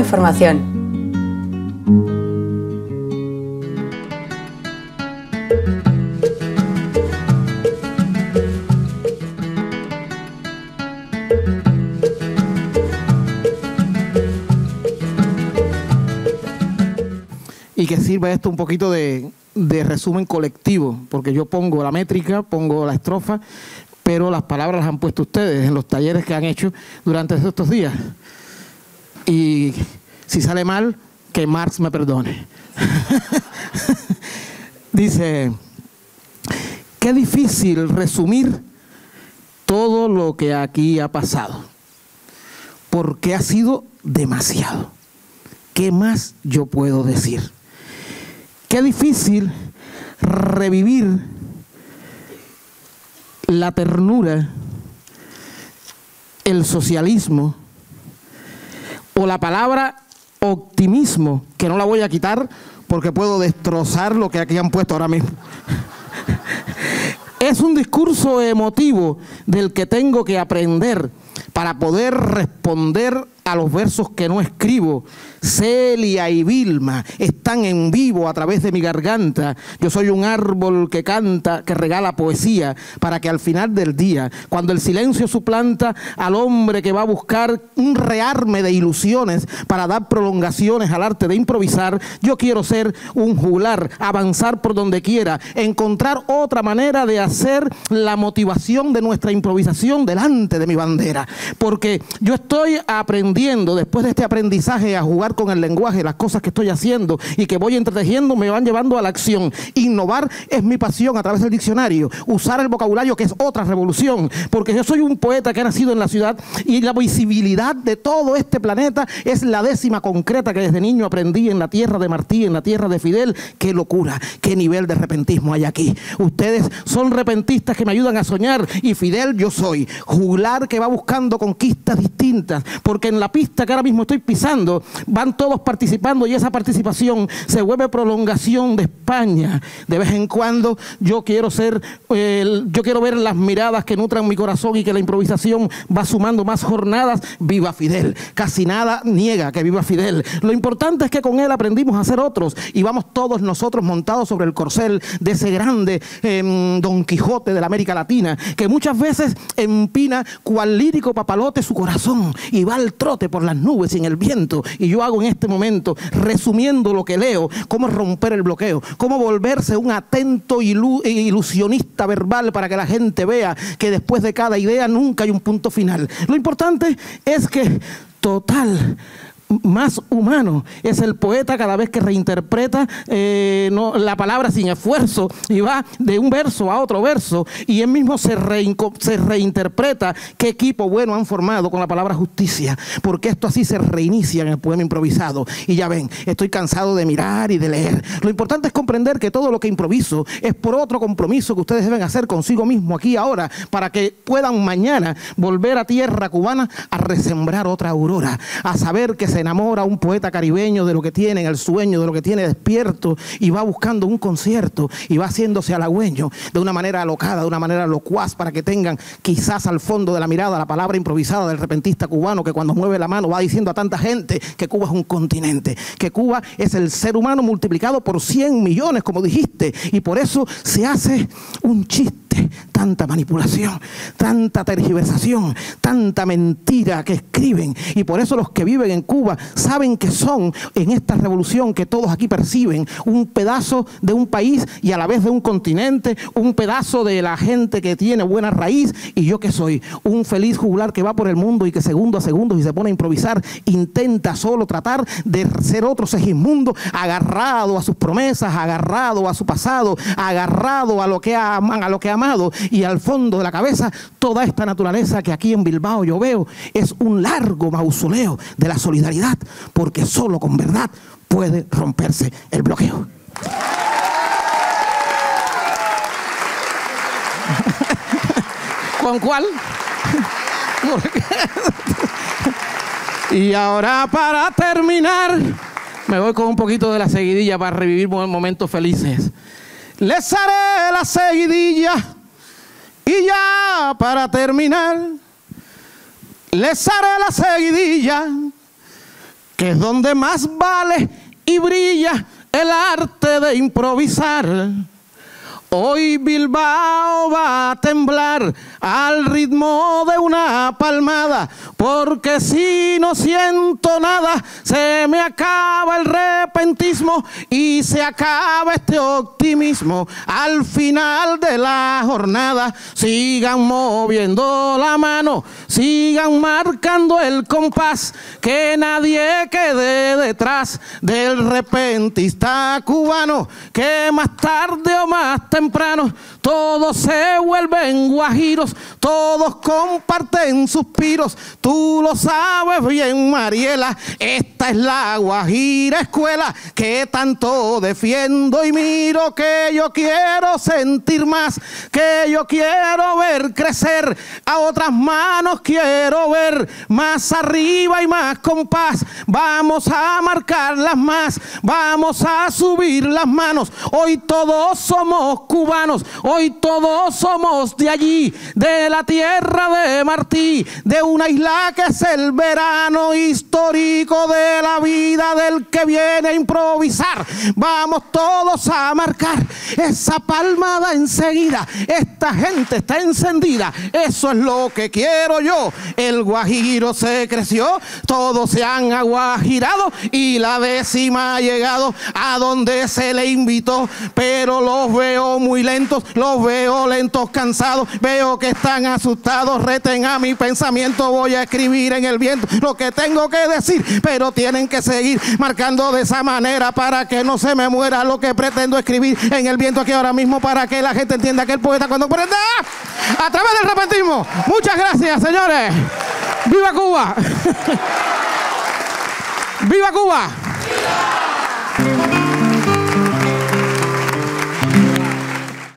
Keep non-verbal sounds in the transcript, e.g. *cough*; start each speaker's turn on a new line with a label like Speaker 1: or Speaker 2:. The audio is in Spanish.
Speaker 1: información.
Speaker 2: y que sirva esto un poquito de, de resumen colectivo, porque yo pongo la métrica, pongo la estrofa, pero las palabras las han puesto ustedes en los talleres que han hecho durante estos días. Y si sale mal, que Marx me perdone. *laughs* Dice, qué difícil resumir todo lo que aquí ha pasado, porque ha sido demasiado. ¿Qué más yo puedo decir? Qué difícil revivir la ternura, el socialismo o la palabra optimismo, que no la voy a quitar porque puedo destrozar lo que aquí han puesto ahora mismo. *laughs* Es un discurso emotivo del que tengo que aprender para poder responder a los versos que no escribo. Celia y Vilma están en vivo a través de mi garganta. Yo soy un árbol que canta, que regala poesía, para que al final del día, cuando el silencio suplanta al hombre que va a buscar un rearme de ilusiones para dar prolongaciones al arte de improvisar, yo quiero ser un juglar, avanzar por donde quiera, encontrar otra manera de hacer la motivación de nuestra improvisación delante de mi bandera. Porque yo estoy aprendiendo después de este aprendizaje a jugar con el lenguaje, las cosas que estoy haciendo y que voy entretejiendo me van llevando a la acción. Innovar es mi pasión a través del diccionario. Usar el vocabulario que es otra revolución. Porque yo soy un poeta que ha nacido en la ciudad y la visibilidad de todo este planeta es la décima concreta que desde niño aprendí en la tierra de Martí, en la tierra de Fidel. Qué locura, qué nivel de repentismo hay aquí. Ustedes son repentistas que me ayudan a soñar y Fidel yo soy. Juglar que va buscando conquistas distintas. Porque en la pista que ahora mismo estoy pisando, van todos participando y esa participación se vuelve prolongación de España. De vez en cuando yo quiero ser, yo quiero ver las miradas que nutran mi corazón y que la improvisación va sumando más jornadas. Viva Fidel. Casi nada niega que viva Fidel. Lo importante es que con él aprendimos a ser otros y vamos todos nosotros montados sobre el corcel de ese grande em, Don Quijote de la América Latina, que muchas veces empina cual lírico papalote su corazón y va al por las nubes y en el viento. Y yo hago en este momento, resumiendo lo que leo, cómo romper el bloqueo, cómo volverse un atento ilusionista verbal para que la gente vea que después de cada idea nunca hay un punto final. Lo importante es que total más humano. Es el poeta cada vez que reinterpreta eh, la palabra sin esfuerzo y va de un verso a otro verso y él mismo se, se reinterpreta qué equipo bueno han formado con la palabra justicia, porque esto así se reinicia en el poema improvisado. Y ya ven, estoy cansado de mirar y de leer. Lo importante es comprender que todo lo que improviso es por otro compromiso que ustedes deben hacer consigo mismo aquí ahora para que puedan mañana volver a tierra cubana a resembrar otra aurora, a saber que se enamora un poeta caribeño de lo que tiene en el sueño, de lo que tiene despierto, y va buscando un concierto y va haciéndose halagüeño de una manera alocada, de una manera locuaz, para que tengan quizás al fondo de la mirada la palabra improvisada del repentista cubano que cuando mueve la mano va diciendo a tanta gente que Cuba es un continente, que Cuba es el ser humano multiplicado por 100 millones, como dijiste, y por eso se hace un chiste tanta manipulación, tanta tergiversación, tanta mentira que escriben. Y por eso los que viven en Cuba saben que son en esta revolución que todos aquí perciben un pedazo de un país y a la vez de un continente, un pedazo de la gente que tiene buena raíz y yo que soy un feliz jugular que va por el mundo y que segundo a segundo y se pone a improvisar, intenta solo tratar de ser otro Segismundo agarrado a sus promesas, agarrado a su pasado, agarrado a lo que ha, a lo que ha y al fondo de la cabeza toda esta naturaleza que aquí en Bilbao yo veo es un largo mausoleo de la solidaridad, porque solo con verdad puede romperse el bloqueo. ¿Con cuál? y ahora para terminar, me voy con un poquito de la seguidilla para revivir momentos felices. Les haré la seguidilla y ya para terminar, les haré la seguidilla que es donde más vale y brilla el arte de improvisar. Hoy Bilbao va a temblar al ritmo de una palmada, porque si no siento nada, se me acaba el repentismo y se acaba este optimismo. Al final de la jornada, sigan moviendo la mano, sigan marcando el compás, que nadie quede detrás del repentista cubano, que más tarde o más temprano, todos se vuelven guajiros, todos comparten suspiros. Lo sabes bien, Mariela, esta es la guajira escuela que tanto defiendo y miro que yo quiero sentir más, que yo quiero ver crecer, a otras manos quiero ver más arriba y más compás. Vamos a marcarlas más, vamos a subir las manos. Hoy todos somos cubanos, hoy todos somos de allí, de la tierra de Martí, de una isla que es el verano histórico de la vida del que viene a improvisar. Vamos todos a marcar esa palmada enseguida. Esta gente está encendida, eso es lo que quiero yo. El guajiro se creció, todos se han aguajirado y la décima ha llegado a donde se le invitó, pero los veo muy lentos, los veo lentos, cansados, veo que están asustados, reten a mi pensamiento, voy a escribir en el viento lo que tengo que decir, pero tienen que seguir marcando de esa manera para que no se me muera lo que pretendo escribir en el viento aquí ahora mismo para que la gente entienda que el poeta cuando prenda a través del repentismo. Muchas gracias, señores. ¡Viva Cuba! *laughs* ¡Viva Cuba! ¡Viva!